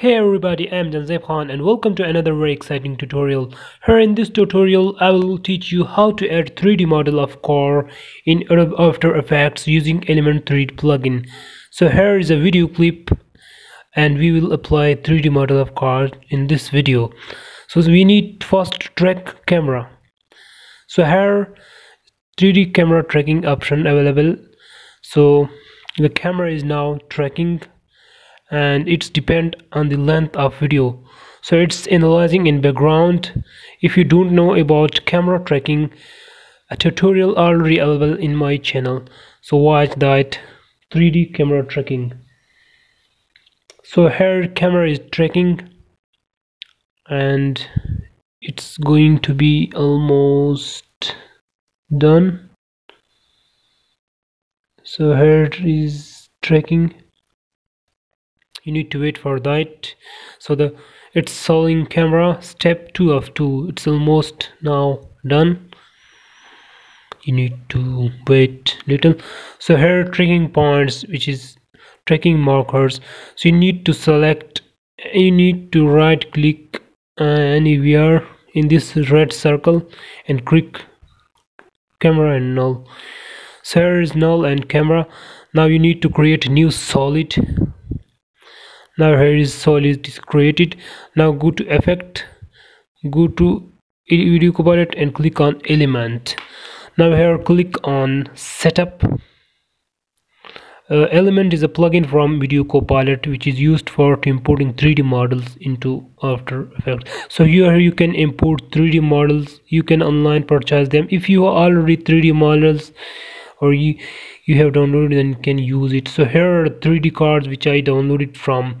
Hey everybody, I'm Janzeb Khan and welcome to another very exciting tutorial. Here in this tutorial, I will teach you how to add 3D model of car in After Effects using Element 3D plugin. So here is a video clip and we will apply 3D model of car in this video. So we need fast track camera. So here 3D camera tracking option available. So the camera is now tracking and it's depend on the length of video. So it's analyzing in background. If you don't know about camera tracking a tutorial already available in my channel. So watch that 3d camera tracking. So here camera is tracking and it's going to be almost done. So here is tracking you need to wait for that. So the it's solving camera step 2 of 2 it's almost now done. You need to wait little. So here tracking points which is tracking markers. So you need to select you need to right click uh, anywhere in this red circle and click camera and null. So here is null and camera. Now you need to create a new solid now here is solid is created. Now go to effect. Go to video copilot and click on element. Now here click on setup. Uh, element is a plugin from video copilot which is used for importing 3d models into after effects. So here you can import 3d models. You can online purchase them. If you already 3d models or you you have downloaded and can use it. So here are 3d cards which i downloaded from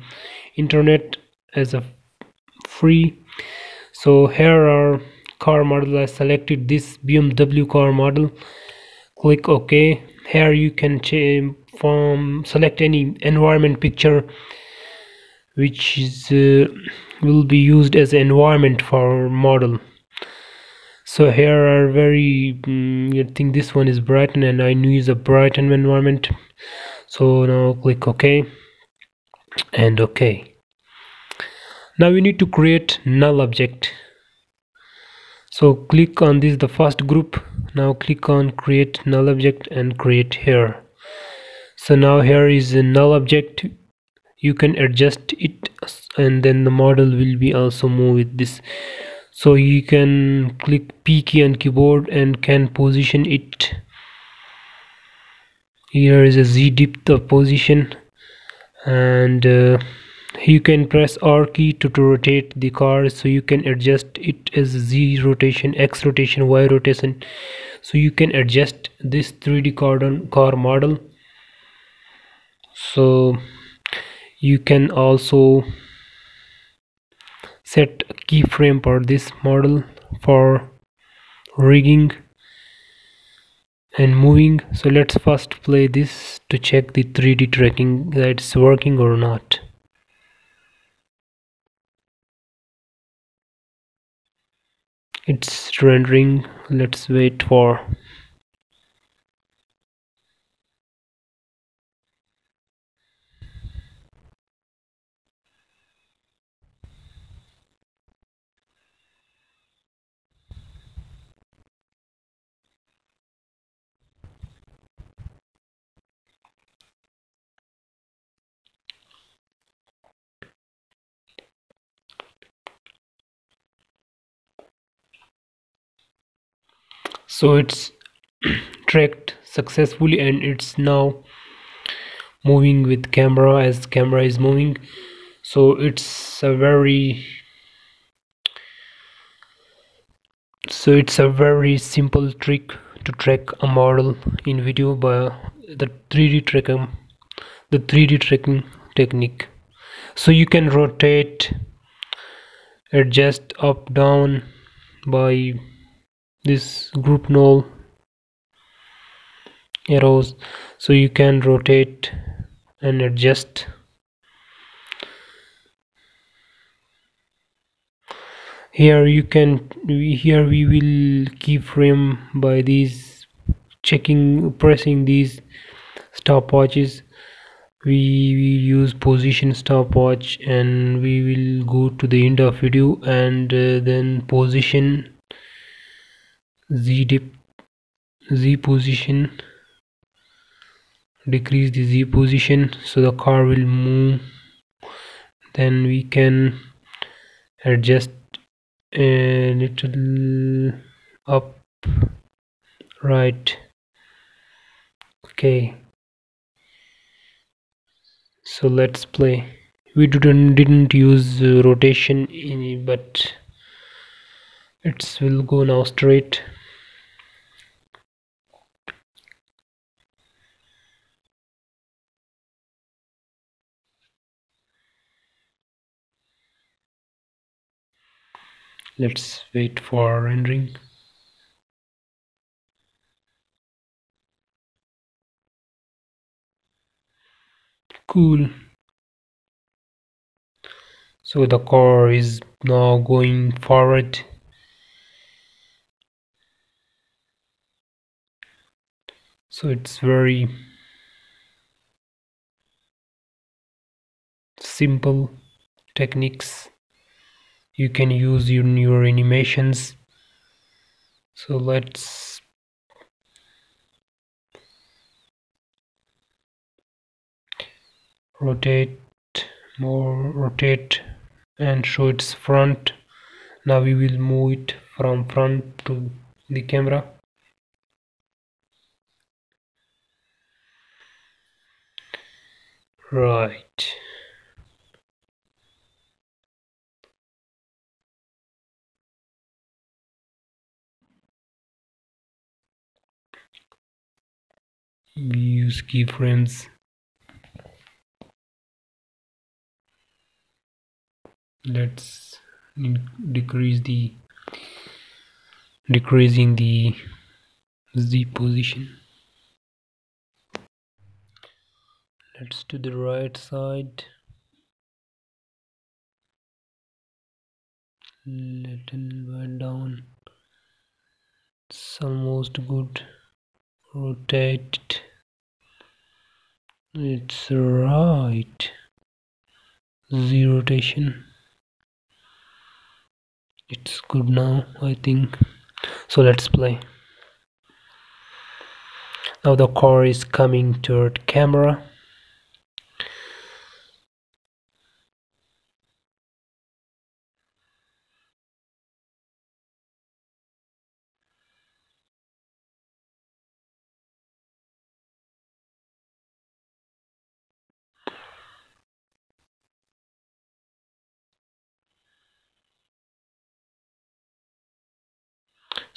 internet as a free. So here are car model. I selected this bmw car model. Click ok. Here you can change from select any environment picture which is uh, will be used as environment for model so here are very um, I think this one is Brighton and I knew is a Brighton environment. So now click OK and OK. Now we need to create null object. So click on this the first group. Now click on create null object and create here. So now here is a null object. You can adjust it and then the model will be also move with this so you can click P key on keyboard and can position it. Here is a Z depth of position. And uh, you can press R key to, to rotate the car. So you can adjust it as Z rotation X rotation Y rotation. So you can adjust this 3d car, car model. So you can also set keyframe for this model for rigging and moving. So let's first play this to check the 3d tracking that it's working or not. It's rendering. Let's wait for so it's tracked successfully and it's now moving with camera as camera is moving. So it's a very so it's a very simple trick to track a model in video by the 3d tracking the 3d tracking technique. So you can rotate adjust up down by this group null arrows so you can rotate and adjust. Here you can here we will keyframe by these checking pressing these stopwatches. We will use position stopwatch and we will go to the end of video and uh, then position z dip z position decrease the z position so the car will move. Then we can adjust a little up right. Okay. So let's play. We didn't didn't use uh, rotation in, but it will go now straight let's wait for rendering cool. So the car is now going forward. So it's very simple techniques you can use in your animations. So let's rotate more rotate and show its front. Now we will move it from front to the camera. Right use keyframes let's decrease the decreasing the z position. Let's to the right side. Little bit down. It's almost good. Rotate it's right. Z rotation. It's good now I think. So let's play. Now the car is coming toward camera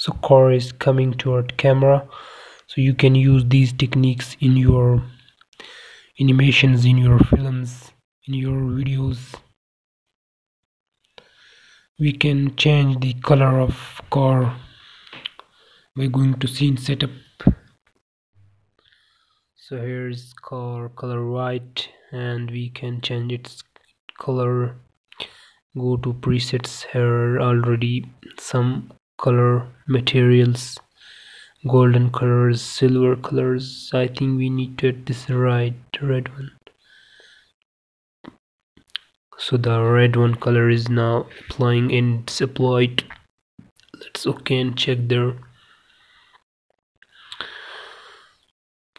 so car is coming toward camera. So you can use these techniques in your animations in your films in your videos. We can change the color of car by going to scene setup. So here is car color white and we can change its color. Go to presets. Here already some color materials golden colors silver colors. I think we need to add this right red one. So the red one color is now applying and it's applied. Let's okay and check there.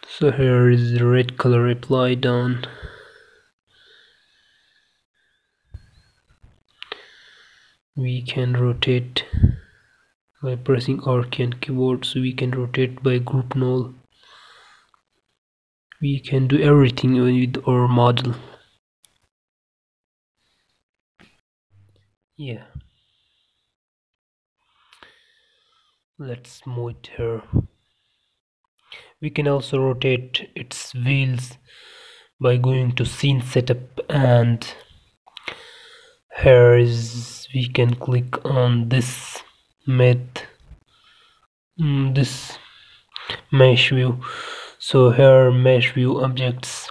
So here is the red color applied down. We can rotate by pressing key and keyboard so we can rotate by group null. We can do everything with our model yeah. Let's move it here. We can also rotate its wheels by going to scene setup and here is we can click on this met mm, this mesh view. So here mesh view objects.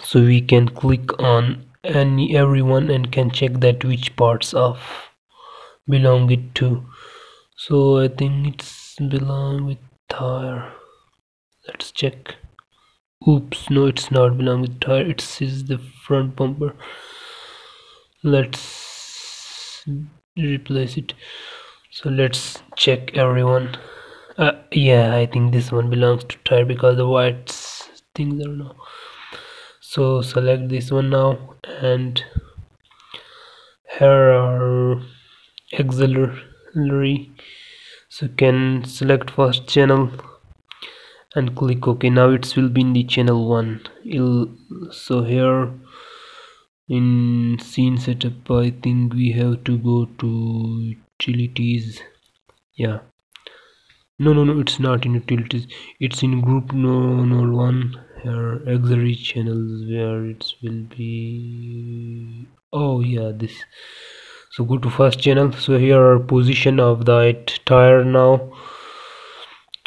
So we can click on any everyone and can check that which parts of belong it to. So i think it's belong with tire. Let's check. Oops no it's not belong with tire. It is the front bumper. Let's replace it. So let's check everyone. Uh, yeah I think this one belongs to tire because the white things are now. So select this one now and here are auxiliary. So can select first channel and click ok. Now it will be in the channel one. It'll, so here in scene setup i think we have to go to utilities. Yeah. No no no it's not in utilities. It's in group no no one here auxiliary channels where it will be oh yeah this. So go to first channel. So here are position of that tire now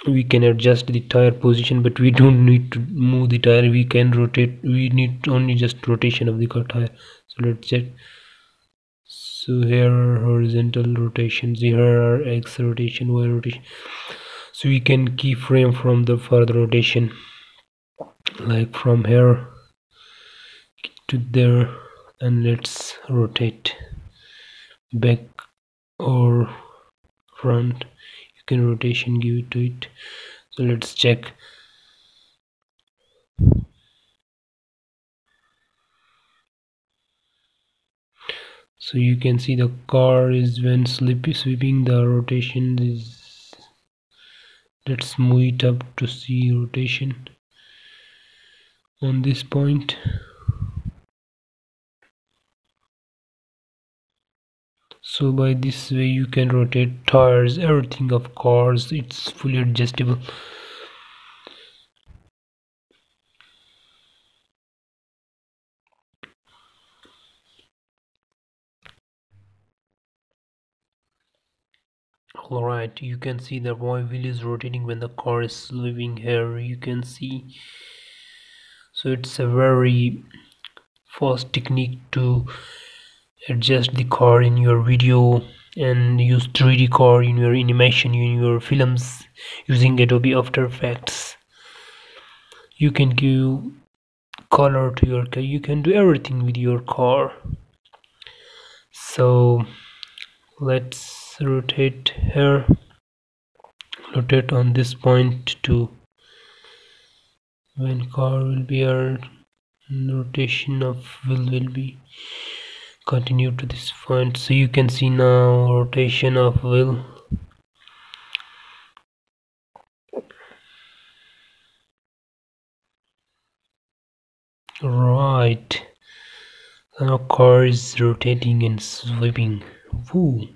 we can adjust the tire position but we don't need to move the tire. We can rotate we need only just rotation of the car tire. So let's check. So here are horizontal rotations here are x rotation y rotation. So we can keyframe from the further rotation like from here to there and let's rotate back or front can rotation give it to it. So let's check. So you can see the car is when sleepy sweeping the rotation is let's move it up to see rotation. On this point so by this way you can rotate tires everything of cars it's fully adjustable Alright, you can see the my wheel is rotating when the car is leaving here. You can see. So it's a very fast technique to adjust the car in your video and use 3d car in your animation in your films using adobe after effects. You can give color to your car you can do everything with your car. So let's rotate here. Rotate on this point to when car will be our rotation of wheel will be continue to this point. So you can see now rotation of wheel right. Now car is rotating and sweeping. Woo.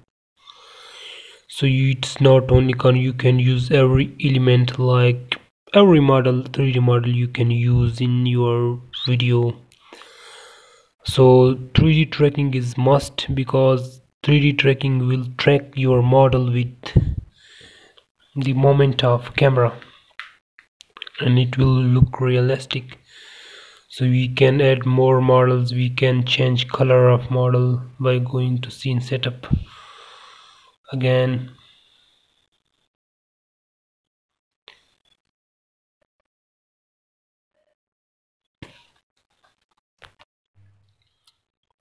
so you, it's not only can you can use every element like every model 3d model you can use in your video so 3d tracking is must because 3d tracking will track your model with the moment of camera. And it will look realistic. So we can add more models. We can change color of model by going to scene setup. Again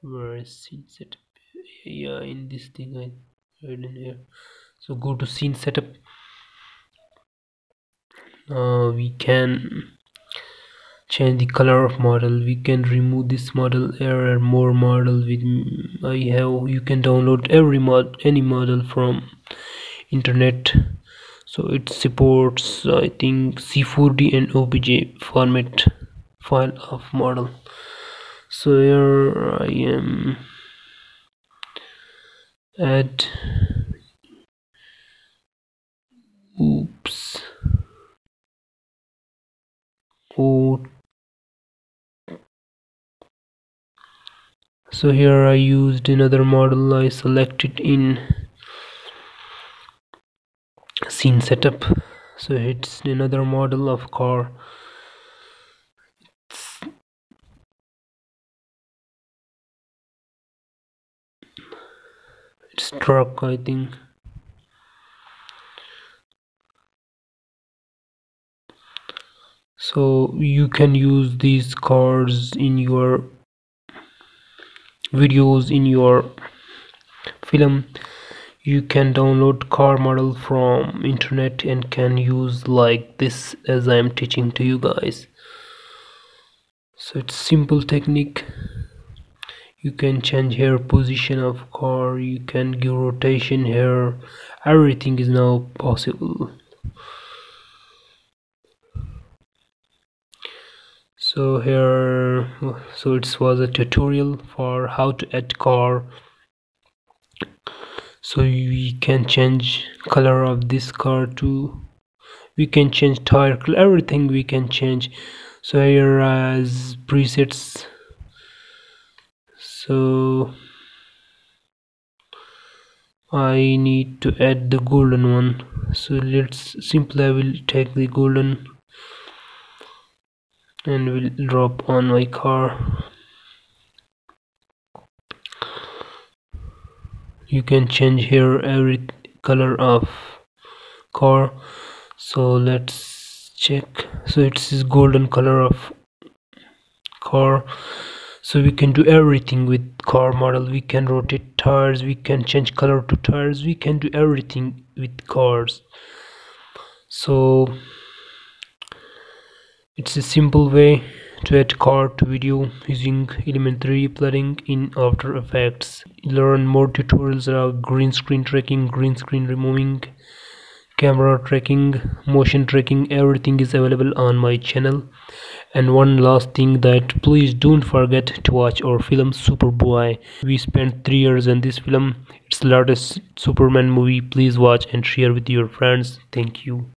where is scene setup yeah in this thing I right in here. So go to scene setup. Uh, we can change the color of model. We can remove this model error more model with I have you can download every mod any model from internet. So it supports I think C4D and OBJ format file of model so here I am at oops oh so here I used another model. I selected in scene setup. So it's another model of car truck I think. So you can use these cards in your videos in your film. You can download car model from internet and can use like this as I am teaching to you guys. So it's simple technique you can change here position of car you can give rotation here everything is now possible. So here so it was a tutorial for how to add car so we can change color of this car too. We can change tire everything we can change. So here as presets so I need to add the golden one. So let's simply I will take the golden and will drop on my car. You can change here every color of car. So let's check. So it's this golden color of car so we can do everything with car model. We can rotate tires. We can change color to tires. We can do everything with cars. So it's a simple way to add car to video using Element 3D plugin in after effects. Learn more tutorials about green screen tracking green screen removing camera tracking motion tracking. Everything is available on my channel and one last thing that please don't forget to watch our film superboy. We spent three years in this film. It's the latest superman movie. Please watch and share with your friends. Thank you